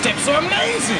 steps are amazing.